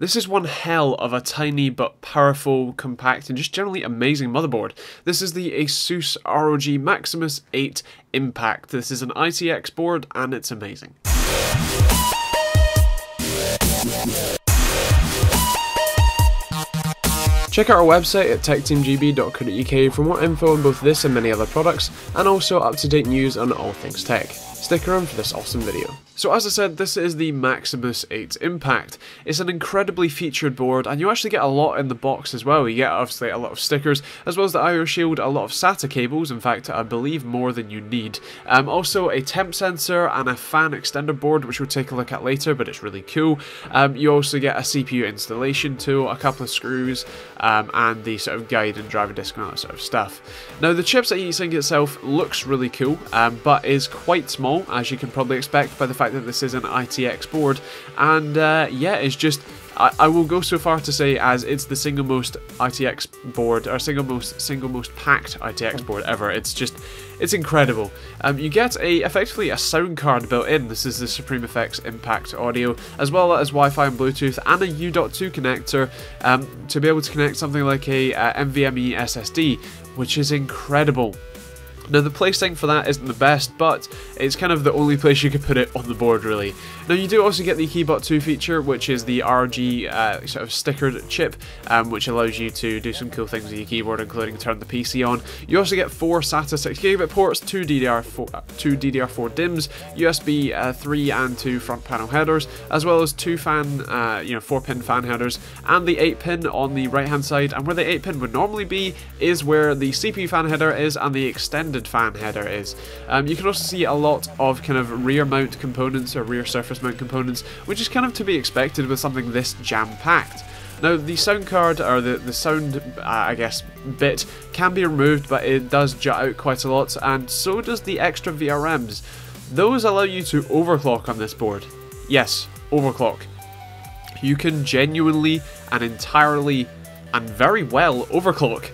This is one hell of a tiny but powerful, compact, and just generally amazing motherboard. This is the Asus ROG Maximus 8 Impact. This is an ITX board and it's amazing. Check out our website at techteamgb.co.uk for more info on both this and many other products, and also up-to-date news on all things tech. Stick around for this awesome video. So as I said, this is the Maximus 8 Impact. It's an incredibly featured board, and you actually get a lot in the box as well. You get obviously a lot of stickers, as well as the IO shield, a lot of SATA cables, in fact I believe more than you need. Um, also a temp sensor and a fan extender board, which we'll take a look at later, but it's really cool. Um, you also get a CPU installation tool, a couple of screws, um, and the sort of guide and driver disc and all that sort of stuff. Now the chipset heatsink itself looks really cool, um, but is quite small, as you can probably expect by the fact that this is an ITX board, and uh, yeah, it's just I, I, will go so far to say as it's the single most ITX board or single most single most packed ITX board ever. It's just it's incredible. Um, you get a effectively a sound card built in. This is the SupremeFX Impact Audio, as well as Wi-Fi and Bluetooth, and a U.2 connector um, to be able to connect something like a uh, NVMe SSD, which is incredible. Now the placing for that isn't the best, but it's kind of the only place you could put it on the board really. Now you do also get the Keybot 2 feature, which is the ROG uh, sort of stickered chip, um, which allows you to do some cool things with your keyboard, including turn the PC on. You also get four SATA 6GB ports, two DDR4, uh, two DDR4 DIMMs, USB uh, 3 and 2 front panel headers, as well as two fan, uh, you know, 4-pin fan headers, and the 8-pin on the right-hand side. And where the 8-pin would normally be is where the CPU fan header is and the extended fan header is. Um, you can also see a lot of kind of rear mount components or rear surface mount components, which is kind of to be expected with something this jam-packed. Now, the sound card, or the, the sound, uh, I guess, bit can be removed, but it does jut out quite a lot, and so does the extra VRMs. Those allow you to overclock on this board. Yes, overclock. You can genuinely and entirely and very well overclock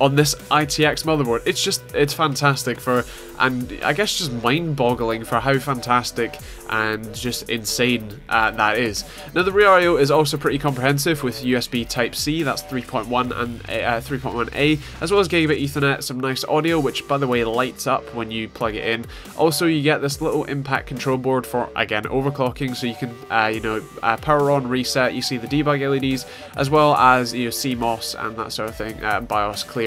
on this ITX motherboard. It's just, it's fantastic for, and I guess just mind-boggling for how fantastic and just insane uh, that is. Now the rear I/O is also pretty comprehensive with USB Type-C, that's 3.1 and uh, 3.1A, as well as Gigabit Ethernet, some nice audio, which by the way lights up when you plug it in. Also you get this little impact control board for, again, overclocking, so you can, uh, you know, uh, power on, reset, you see the debug LEDs, as well as, you know, CMOS and that sort of thing, uh, BIOS clear.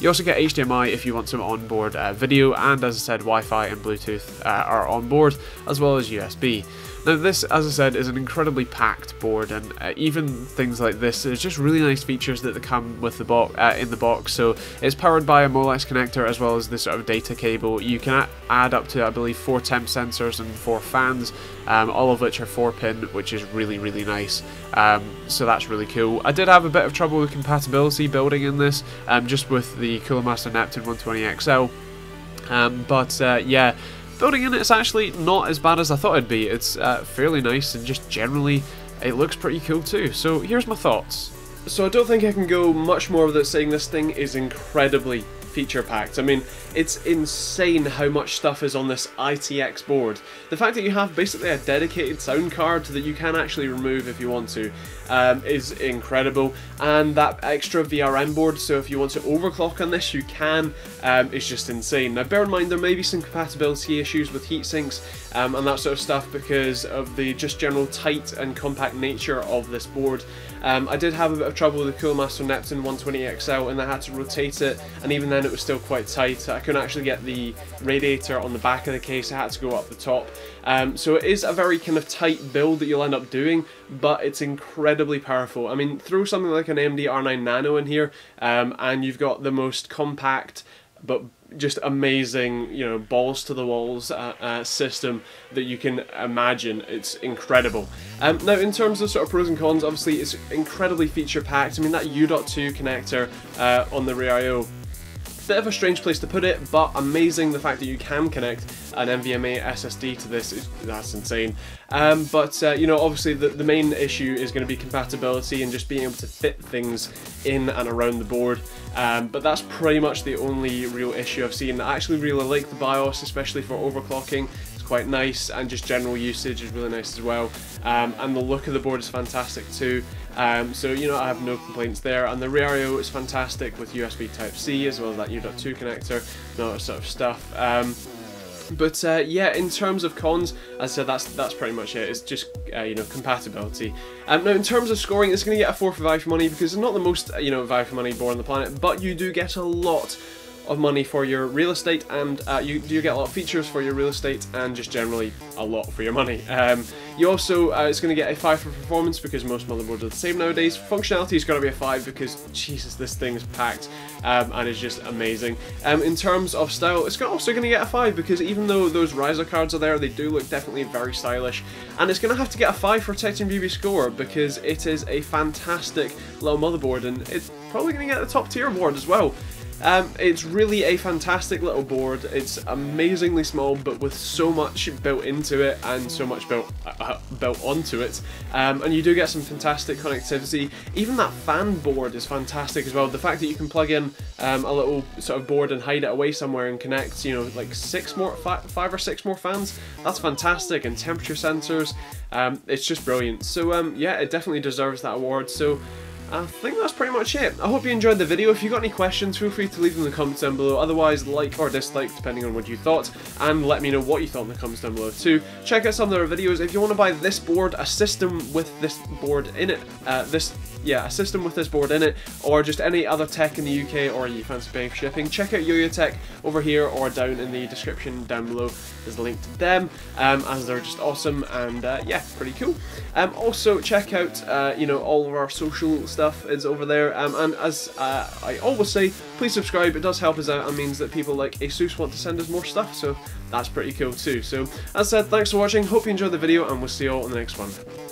You also get HDMI if you want some onboard uh, video, and as I said, Wi-Fi and Bluetooth uh, are on board, as well as USB. Now this, as I said, is an incredibly packed board, and uh, even things like this, there's just really nice features that come with the box uh, in the box. So it's powered by a Molex connector as well as this sort of data cable. You can add up to, I believe, four temp sensors and four fans, um, all of which are four pin, which is really really nice. Um, so that's really cool. I did have a bit of trouble with compatibility building in this, um, just with the Cooler Master Nepton 120 XL. Um, but uh, yeah, Building in it's actually not as bad as I thought it'd be. It's uh, fairly nice and just generally it looks pretty cool too. So here's my thoughts. So I don't think I can go much more without saying this thing is incredibly feature packed. I mean, it's insane how much stuff is on this ITX board. The fact that you have basically a dedicated sound card that you can actually remove if you want to um, is incredible. And that extra VRM board, so if you want to overclock on this, you can, um, is just insane. Now bear in mind there may be some compatibility issues with heat sinks um, and that sort of stuff because of the just general tight and compact nature of this board. Um, I did have a bit of trouble with the Coolmaster Nepton 120XL and I had to rotate it and even then it was still quite tight. I couldn't actually get the radiator on the back of the case, I had to go up the top. Um, so it is a very kind of tight build that you'll end up doing, but it's incredibly powerful. I mean, throw something like an AMD R9 Nano in here, um, and you've got the most compact but just amazing, you know, balls to the walls uh, uh, system that you can imagine. It's incredible. Um, now, in terms of sort of pros and cons, obviously it's incredibly feature packed. I mean, that U.2 connector uh, on the rear I.O. Bit of a strange place to put it, but amazing the fact that you can connect an NVMe SSD to this, is, that's insane. Um, but, uh, you know, obviously the, the main issue is going to be compatibility and just being able to fit things in and around the board. Um, but that's pretty much the only real issue I've seen. I actually really like the BIOS, especially for overclocking quite nice, and just general usage is really nice as well. Um, and the look of the board is fantastic too. Um, so you know I have no complaints there, and the rear I/O is fantastic with USB Type C as well as that U.2 connector, and all that sort of stuff. Um, but uh, yeah, in terms of cons, as I said, that's that's pretty much it. It's just uh, you know compatibility. Um, now, in terms of scoring, it's going to get a four for value for money because it's not the most you know value for money board on the planet, but you do get a lot of money for your real estate and uh, you do get a lot of features for your real estate and just generally a lot for your money. Um, you also, uh, it's going to get a 5 for performance because most motherboards are the same nowadays. Functionality is going to be a 5 because, Jesus, this thing is packed um, and is just amazing. Um, in terms of style, it's also going to get a 5 because even though those riser cards are there, they do look definitely very stylish. And it's going to have to get a 5 for TechteamGB score because it is a fantastic little motherboard and it's probably going to get the top tier award as well. Um, it's really a fantastic little board. It's amazingly small, but with so much built into it and so much built uh, uh, built onto it. Um, and you do get some fantastic connectivity. Even that fan board is fantastic as well. The fact that you can plug in um, a little sort of board and hide it away somewhere and connect, you know, like six more, five, five or six more fans. That's fantastic. And temperature sensors. Um, it's just brilliant. So um, yeah, it definitely deserves that award. So. I think that's pretty much it. I hope you enjoyed the video. If you got any questions, feel free to leave them in the comments down below. Otherwise, like or dislike, depending on what you thought, and let me know what you thought in the comments down below too. Check out some of their videos. If you want to buy this board, a system with this board in it, uh, this yeah, a system with this board in it, or just any other tech in the UK, or you fancy paying for shipping, check out Yoyotech over here or down in the description down below. There's a link to them, um, as they're just awesome and uh, yeah, pretty cool. Um, also, check out uh, you know all of our social stuff is over there, um, and as uh, I always say, please subscribe. It does help us out and means that people like ASUS want to send us more stuff. So that's pretty cool too. So as said, thanks for watching. Hope you enjoyed the video, and we'll see you all in the next one.